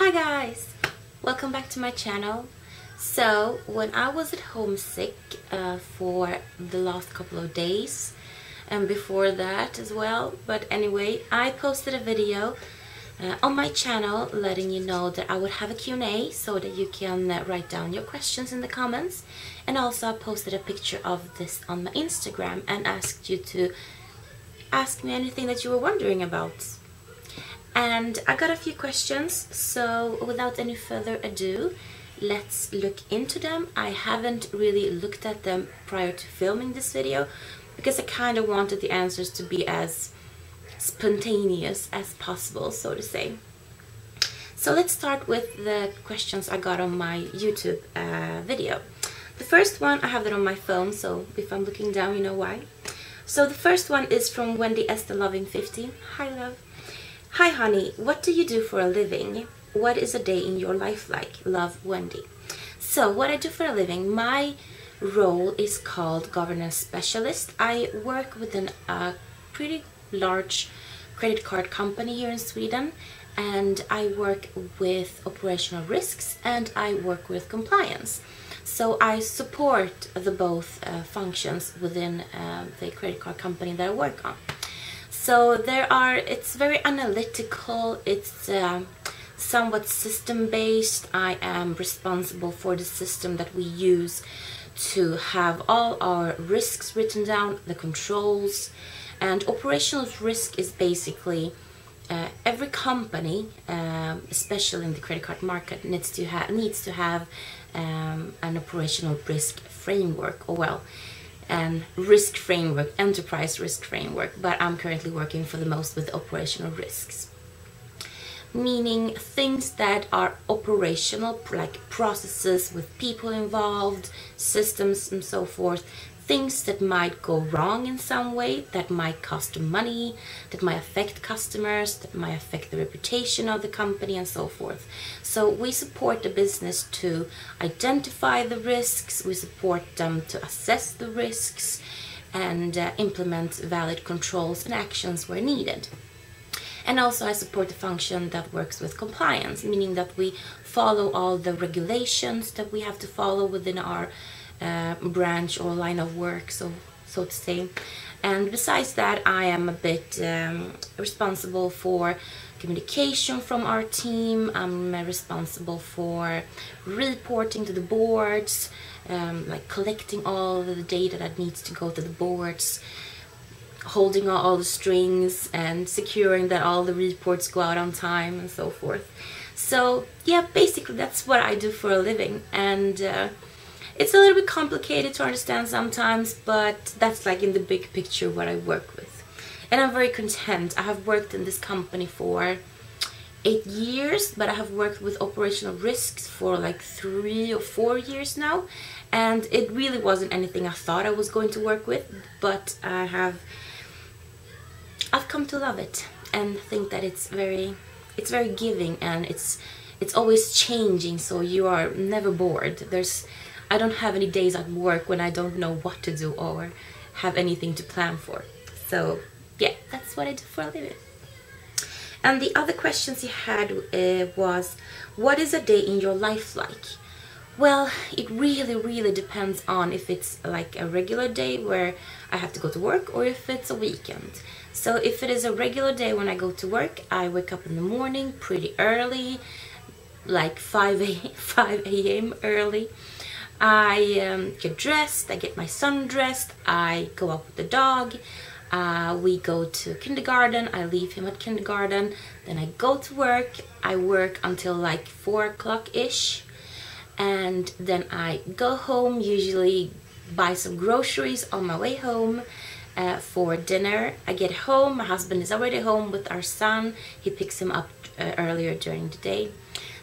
Hi guys! Welcome back to my channel. So, when I was at homesick uh, for the last couple of days and before that as well, but anyway, I posted a video uh, on my channel letting you know that I would have a Q&A so that you can uh, write down your questions in the comments and also I posted a picture of this on my Instagram and asked you to ask me anything that you were wondering about. And I got a few questions, so without any further ado, let's look into them. I haven't really looked at them prior to filming this video because I kind of wanted the answers to be as spontaneous as possible, so to say. So let's start with the questions I got on my YouTube uh, video. The first one, I have it on my phone, so if I'm looking down, you know why. So the first one is from Wendy Esther Loving 50. Hi, love. Hi, honey. What do you do for a living? What is a day in your life like? Love, Wendy. So, what I do for a living, my role is called governance specialist. I work within a pretty large credit card company here in Sweden and I work with operational risks and I work with compliance. So I support the both uh, functions within uh, the credit card company that I work on. So there are, it's very analytical, it's uh, somewhat system-based. I am responsible for the system that we use to have all our risks written down, the controls, and operational risk is basically uh, every company, um, especially in the credit card market, needs to have needs to have um, an operational risk framework, or well, and risk framework, enterprise risk framework, but I'm currently working for the most with operational risks. Meaning things that are operational, like processes with people involved, systems and so forth, things that might go wrong in some way, that might cost money, that might affect customers, that might affect the reputation of the company and so forth. So we support the business to identify the risks, we support them to assess the risks and uh, implement valid controls and actions where needed. And also I support the function that works with compliance, meaning that we follow all the regulations that we have to follow within our uh, branch or line of work, so so to say. And besides that, I am a bit um, responsible for communication from our team. I'm responsible for reporting to the boards, um, like collecting all the data that needs to go to the boards, holding all the strings and securing that all the reports go out on time and so forth. So yeah, basically that's what I do for a living. And uh, it's a little bit complicated to understand sometimes, but that's like in the big picture what I work with. And I'm very content. I have worked in this company for eight years, but I have worked with operational risks for like three or four years now. And it really wasn't anything I thought I was going to work with, but I have I've come to love it and think that it's very it's very giving and it's it's always changing so you are never bored. There's I don't have any days at work when I don't know what to do or have anything to plan for. So yeah, that's what I do for a living. And the other questions he had uh, was, what is a day in your life like? Well, it really, really depends on if it's like a regular day where I have to go to work or if it's a weekend. So if it is a regular day when I go to work, I wake up in the morning pretty early, like 5 a.m. early. I um, get dressed, I get my son dressed, I go out with the dog, uh, we go to kindergarten, I leave him at kindergarten, then I go to work, I work until like 4 o'clock-ish, and then I go home, usually buy some groceries on my way home uh, for dinner. I get home, my husband is already home with our son, he picks him up uh, earlier during the day.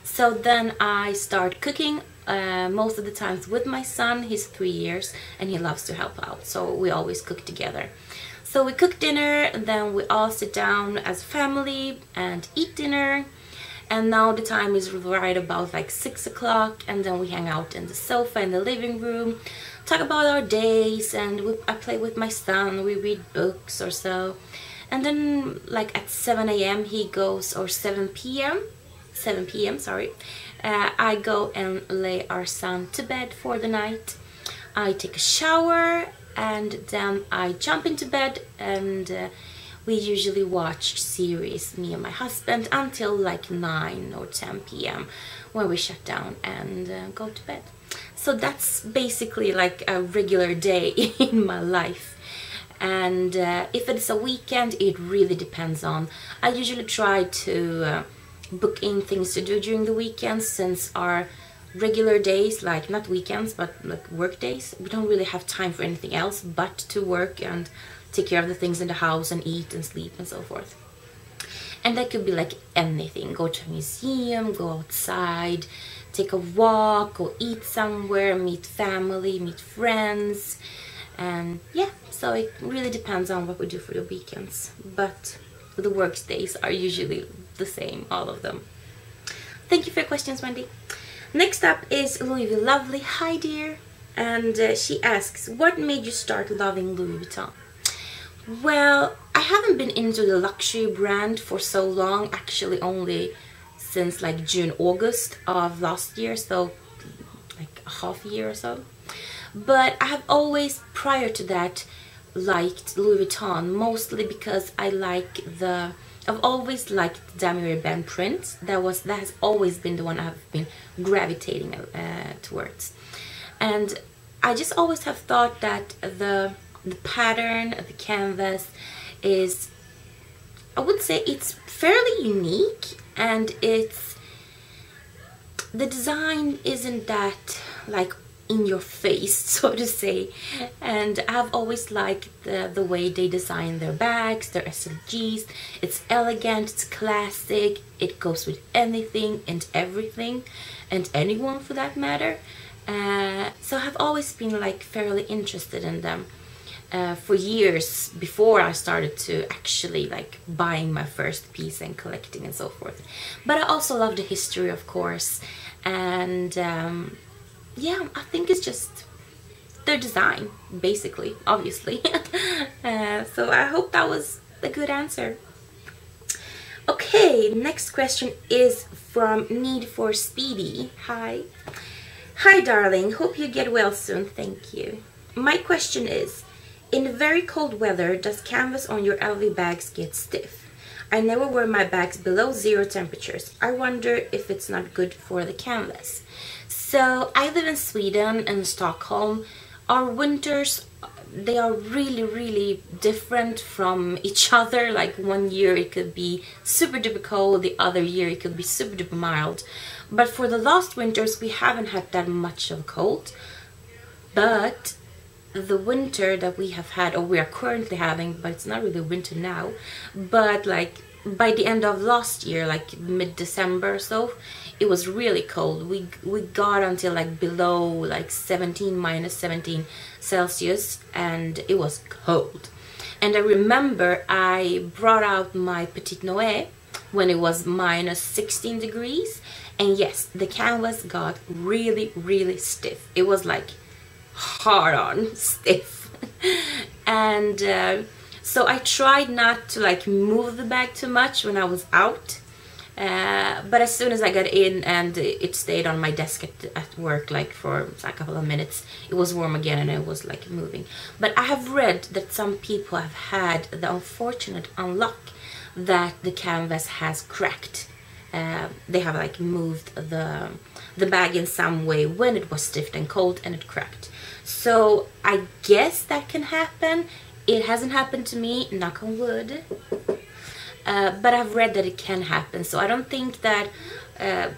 So then I start cooking uh, most of the times with my son. He's three years and he loves to help out. So we always cook together. So we cook dinner then we all sit down as family and eat dinner. And now the time is right about like six o'clock and then we hang out in the sofa in the living room, talk about our days and we, I play with my son, we read books or so. And then like at 7 a.m. he goes, or 7 p.m. 7 p.m. Sorry, uh, I go and lay our son to bed for the night. I take a shower and then I jump into bed and uh, we usually watch series, me and my husband, until like 9 or 10 p.m. when we shut down and uh, go to bed. So that's basically like a regular day in my life. And uh, if it's a weekend, it really depends on. I usually try to uh, book in things to do during the weekends since our regular days, like not weekends, but like work days, we don't really have time for anything else but to work and take care of the things in the house and eat and sleep and so forth. And that could be like anything. Go to a museum, go outside, take a walk, go eat somewhere, meet family, meet friends. And yeah, so it really depends on what we do for the weekends. But the work days are usually the same, all of them. Thank you for your questions, Wendy. Next up is Louis Lovely. Hi, dear. And uh, she asks, what made you start loving Louis Vuitton? Well, I haven't been into the luxury brand for so long, actually only since like June, August of last year, so like a half year or so. But I have always, prior to that, liked Louis Vuitton, mostly because I like the I've always liked Damier Ebene print. That was that has always been the one I've been gravitating uh, towards, and I just always have thought that the the pattern of the canvas is I would say it's fairly unique and it's the design isn't that like in your face, so to say. And I've always liked the, the way they design their bags, their SLGs. It's elegant, it's classic, it goes with anything and everything, and anyone for that matter. Uh, so I've always been like fairly interested in them. Uh, for years before I started to actually like buying my first piece and collecting and so forth. But I also love the history, of course, and um, yeah, I think it's just their design, basically, obviously. uh, so I hope that was a good answer. Okay, next question is from Need for Speedy. Hi. Hi, darling. Hope you get well soon. Thank you. My question is, in very cold weather, does canvas on your LV bags get stiff? I never wear my bags below zero temperatures. I wonder if it's not good for the canvas. So I live in Sweden and Stockholm. Our winters, they are really, really different from each other. Like one year it could be super duper cold, the other year it could be super duper mild. But for the last winters, we haven't had that much of cold. But the winter that we have had, or we are currently having, but it's not really winter now, but like by the end of last year, like mid-December or so, it was really cold. We we got until like below like 17 minus 17 Celsius and it was cold. And I remember I brought out my petit Noé when it was minus 16 degrees and yes, the canvas got really really stiff. It was like hard on stiff. and uh, so I tried not to like move the bag too much when I was out uh, but as soon as I got in and it stayed on my desk at, at work like for a couple of minutes, it was warm again and it was like moving. But I have read that some people have had the unfortunate unluck that the canvas has cracked. Uh, they have like moved the the bag in some way when it was stiff and cold and it cracked. So I guess that can happen. It hasn't happened to me, knock on wood. Uh, but I've read that it can happen so I don't think that uh,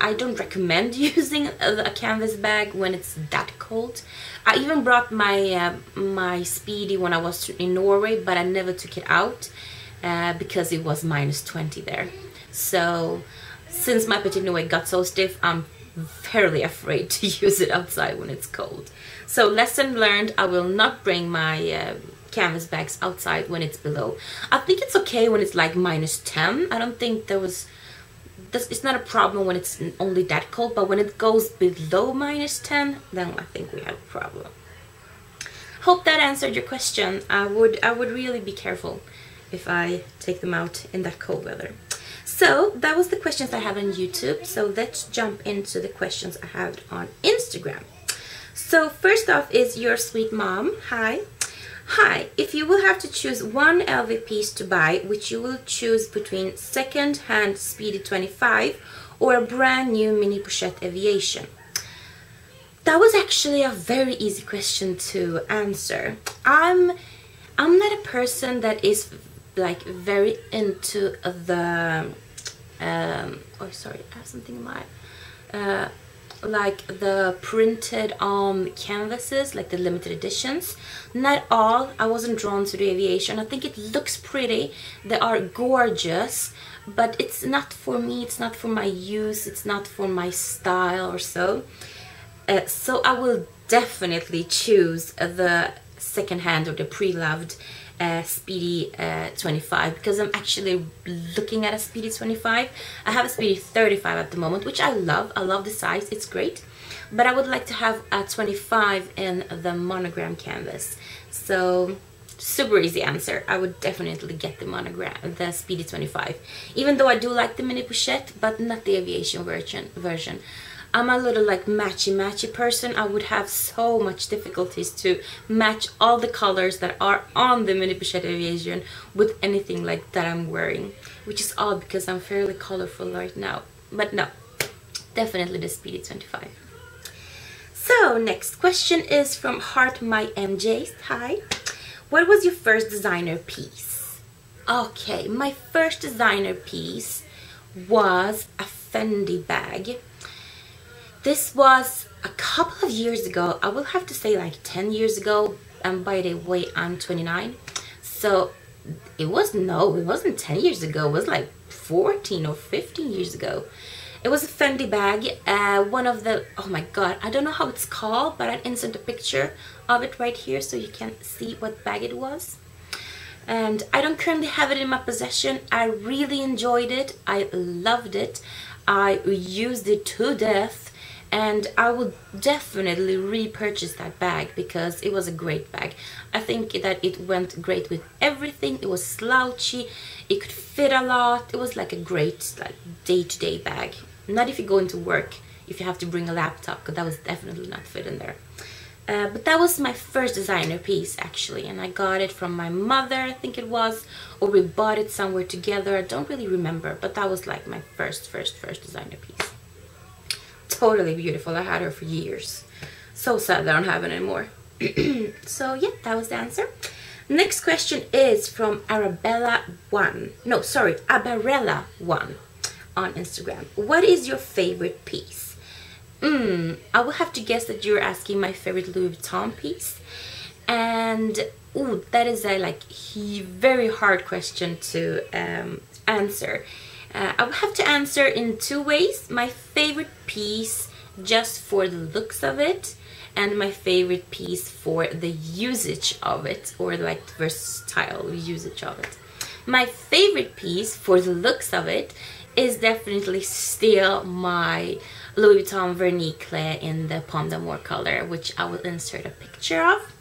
I don't recommend using a, canvas bag when it's that cold. I even brought my uh, my Speedy when I was in Norway but I never took it out uh, because it was minus 20 there. So since my Petit Noé got so stiff I'm fairly afraid to use it outside when it's cold. So lesson learned I will not bring my uh, canvas bags outside when it's below. I think it's okay when it's like minus 10. I don't think there was... it's not a problem when it's only that cold, but when it goes below minus 10, then I think we have a problem. Hope that answered your question. I would, I would really be careful if I take them out in that cold weather. So that was the questions I have on YouTube. So let's jump into the questions I have on Instagram. So first off is your sweet mom. Hi. Hi, if you will have to choose one LV piece to buy, which you will choose between second-hand Speedy 25 or a brand new Mini Pochette Aviation? That was actually a very easy question to answer. I'm I'm not a person that is like very into the um oh sorry I have something in my uh like the printed um, canvases like the limited editions. Not all. I wasn't drawn to the aviation. I think it looks pretty. They are gorgeous but it's not for me. It's not for my use. It's not for my style or so. Uh, so i will definitely choose the second hand or the pre-loved uh, Speedy uh, 25 because I'm actually looking at a Speedy 25. I have a Speedy 35 at the moment, which I love. I love the size, it's great. But I would like to have a 25 in the monogram canvas. So super easy answer. I would definitely get the monogram, the Speedy 25. Even though I do like the mini pochette, but not the aviation version. version. I'm a little like matchy matchy person. I would have so much difficulties to match all the colors that are on the mini pochette aviation with anything like that I'm wearing. Which is odd because I'm fairly colorful right now. But no, definitely the Speedy 25. So next question is from Heart My MJ. Hi. What was your first designer piece? Okay, my first designer piece was a Fendi bag this was a couple of years ago. I will have to say like 10 years ago. And by the way, I'm 29. So it was, no, it wasn't 10 years ago. It was like 14 or 15 years ago. It was a Fendi bag. Uh, one of the, oh my god, I don't know how it's called, but I'll insert a picture of it right here so you can see what bag it was. And I don't currently have it in my possession. I really enjoyed it. I loved it. I used it to death and I would definitely repurchase that bag because it was a great bag. I think that it went great with everything. It was slouchy, it could fit a lot. It was like a great like day-to-day -day bag. Not if you go into work, if you have to bring a laptop, because that was definitely not fit in there. Uh, but that was my first designer piece actually and I got it from my mother I think it was or we bought it somewhere together I don't really remember but that was like my first first first designer piece totally beautiful. I had her for years. So sad that I don't have it anymore. so yeah, that was the answer. Next question is from Arabella1. No, sorry, Abarella1 on Instagram. What is your favorite piece? Hmm, I will have to guess that you're asking my favorite Louis Vuitton piece. And, ooh, that is a like very hard question to um, answer. Uh, I have to answer in two ways. My favorite piece just for the looks of it and my favorite piece for the usage of it or like the versatile usage of it. My favorite piece for the looks of it is definitely still my Louis Vuitton Vernis in the Pomme d'Amour color which I will insert a picture of.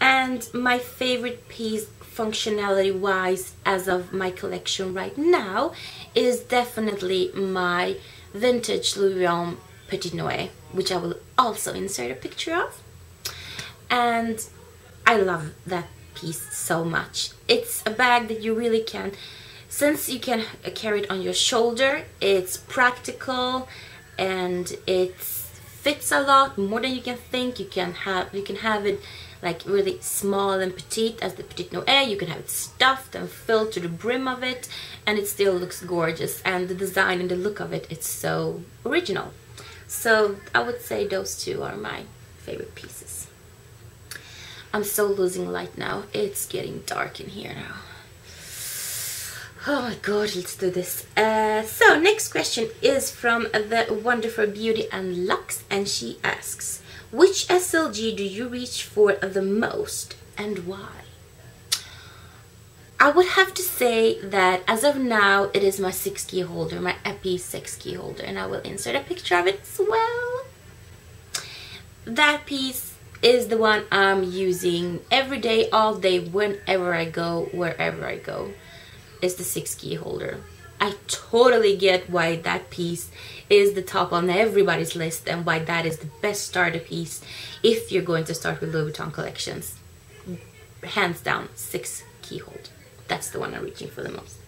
And my favorite piece functionality wise as of my collection right now is definitely my vintage Louis Vuitton Petit Noé which I will also insert a picture of. And I love that piece so much. It's a bag that you really can since you can carry it on your shoulder it's practical and it fits a lot. More than you can think you can have you can have it like really small and petite as the Petit Noé. You can have it stuffed and filled to the brim of it and it still looks gorgeous and the design and the look of it, it's so original. So I would say those two are my favorite pieces. I'm so losing light now. It's getting dark in here now. Oh my god, let's do this. Uh, so, next question is from the wonderful Beauty and Lux, and she asks, which SLG do you reach for the most and why? I would have to say that as of now, it is my 6 key holder, my Epi 6 key holder, and I will insert a picture of it as well. That piece is the one I'm using every day, all day, whenever I go, wherever I go, is the 6 key holder. I totally get why that piece is the top on everybody's list and why that is the best starter piece if you're going to start with Louis Vuitton collections. Hands down, six key holder. That's the one I'm reaching for the most.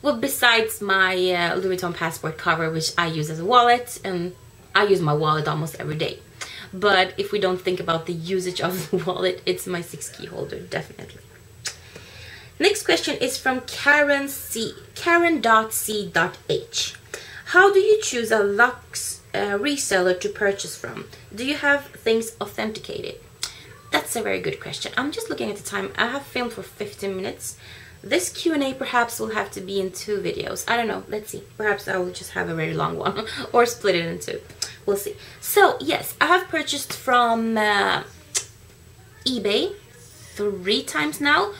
Well, besides my uh, Louis Vuitton passport cover, which I use as a wallet, and I use my wallet almost every day. But if we don't think about the usage of the wallet, it's my six key holder, definitely. Next question is from Karen C. Karen.c.h. How do you choose a Lux uh, reseller to purchase from? Do you have things authenticated? That's a very good question. I'm just looking at the time. I have filmed for 15 minutes. This Q&A perhaps will have to be in two videos. I don't know. Let's see. Perhaps I will just have a very long one or split it in two. We'll see. So, yes, I have purchased from uh, eBay three times now.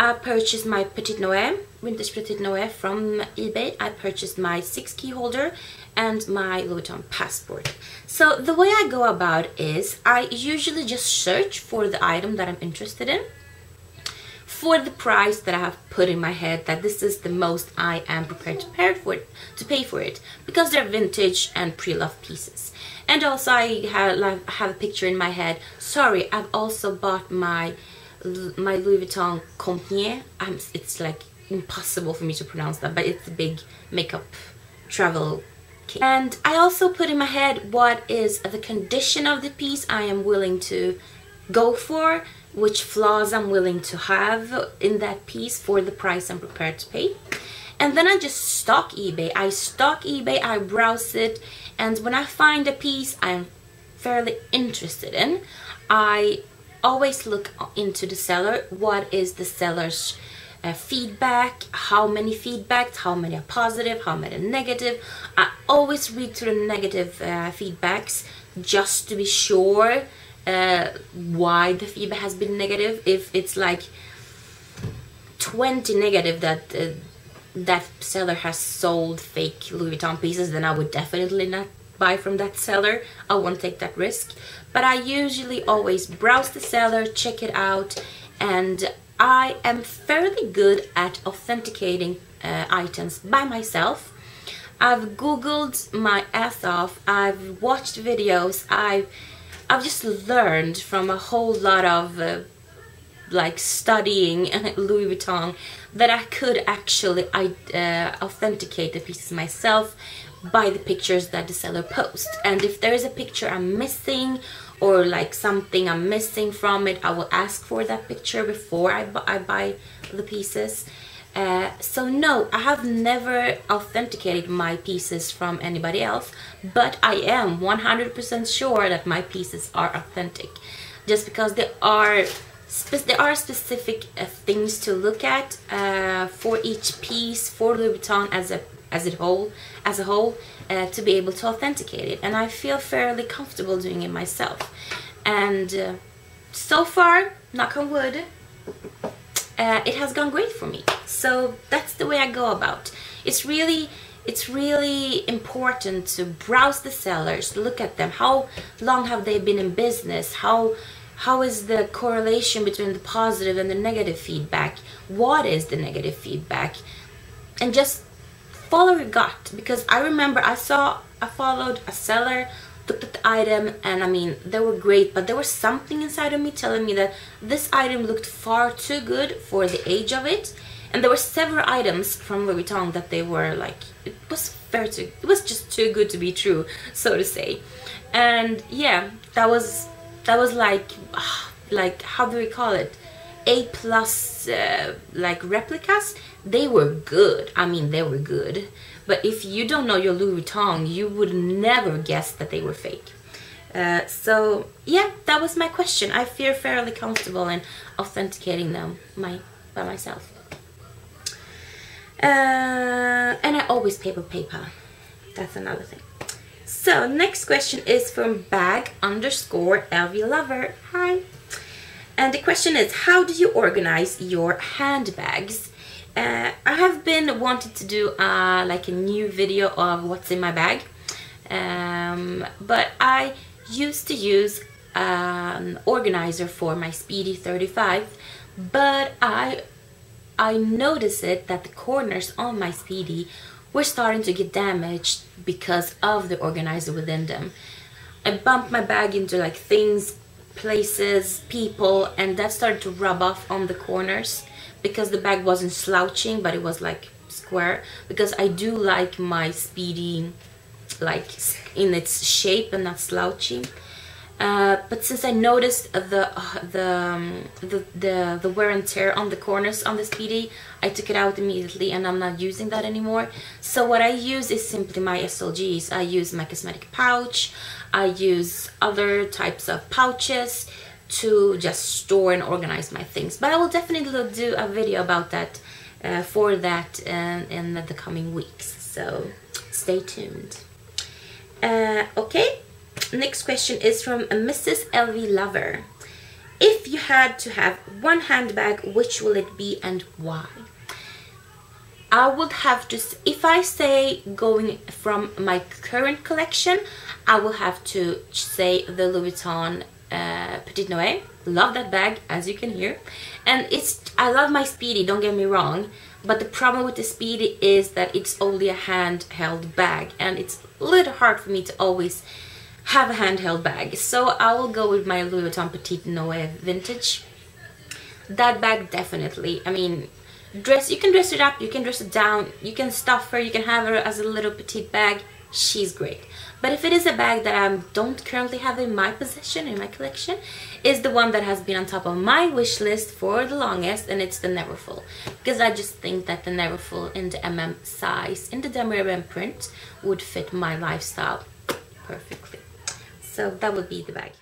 I purchased my Petit Noé, Vintage Petit Noé from eBay. I purchased my six key holder and my Louis Vuitton passport. So the way I go about is I usually just search for the item that I'm interested in for the price that I have put in my head that this is the most I am prepared to pay for it, to pay for it because they're vintage and pre-loved pieces. And also I have, have a picture in my head. Sorry, I've also bought my my Louis Vuitton Compagnie. I'm, it's like impossible for me to pronounce that, but it's a big makeup travel kit. And I also put in my head what is the condition of the piece I am willing to go for which flaws I'm willing to have in that piece for the price I'm prepared to pay. And then I just stalk eBay. I stalk eBay, I browse it, and when I find a piece I'm fairly interested in, I always look into the seller. What is the seller's uh, feedback? How many feedbacks? How many are positive? How many are negative? I always read through the negative uh, feedbacks just to be sure uh, why the feedback has been negative. If it's like 20 negative that uh, that seller has sold fake Louis Vuitton pieces, then I would definitely not buy from that seller. I won't take that risk. But I usually always browse the seller, check it out, and I am fairly good at authenticating uh, items by myself. I've googled my ass off, I've watched videos, I've I've just learned from a whole lot of uh, like studying Louis Vuitton that I could actually uh, authenticate the pieces myself by the pictures that the seller posts and if there is a picture I'm missing or like something I'm missing from it I will ask for that picture before I, bu I buy the pieces uh, so no, I have never authenticated my pieces from anybody else, but I am 100% sure that my pieces are authentic. Just because there are there are specific uh, things to look at uh, for each piece for Louis Vuitton as a as a whole as a whole uh, to be able to authenticate it, and I feel fairly comfortable doing it myself. And uh, so far, knock on wood, uh, it has gone great for me. So that's the way I go about. It's really it's really important to browse the sellers, look at them. How long have they been in business? How how is the correlation between the positive and the negative feedback? What is the negative feedback? And just follow gut because I remember I saw I followed a seller looked at the item and I mean they were great but there was something inside of me telling me that this item looked far too good for the age of it. And there were several items from Louis Vuitton that they were like it was fair to it was just too good to be true so to say. And yeah that was that was like like how do we call it? A plus uh, like replicas they were good I mean they were good but if you don't know your Louis Vuitton, you would never guess that they were fake. Uh, so yeah, that was my question. I feel fairly comfortable in authenticating them my, by myself. Uh, and I always pay with PayPal. That's another thing. So next question is from bag underscore LV lover. Hi. And the question is, how do you organize your handbags? Uh, I have been wanting to do uh, like a new video of what's in my bag um, but I used to use an organizer for my Speedy 35 but I I noticed it that the corners on my Speedy were starting to get damaged because of the organizer within them. I bumped my bag into like things, places, people, and that started to rub off on the corners because the bag wasn't slouching, but it was like square. Because I do like my speedy like in its shape and not slouchy. Uh, but since I noticed the, uh, the, um, the, the, the, wear and tear on the corners on the Speedy, I took it out immediately and I'm not using that anymore. So what I use is simply my SLGs. I use my cosmetic pouch, I use other types of pouches to just store and organize my things. But I will definitely do a video about that uh, for that in, in the coming weeks. So stay tuned. Uh, okay, next question is from Mrs. LV Lover. If you had to have one handbag, which will it be and why? I would have to, if I say going from my current collection, I will have to say the Louis Vuitton uh, Petit Noé. Love that bag, as you can hear. And it's, I love my Speedy, don't get me wrong. But the problem with the Speedy is that it's only a handheld bag. And it's a little hard for me to always have a handheld bag. So I will go with my Louis Vuitton Petit Noé Vintage. That bag definitely, I mean, dress, you can dress it up, you can dress it down, you can stuff her, you can have her as a little petite bag. She's great. But if it is a bag that I don't currently have in my possession, in my collection, is the one that has been on top of my wish list for the longest, and it's the Neverfull. Because I just think that the Neverfull in the MM size, in the MM print, would fit my lifestyle perfectly. So that would be the bag.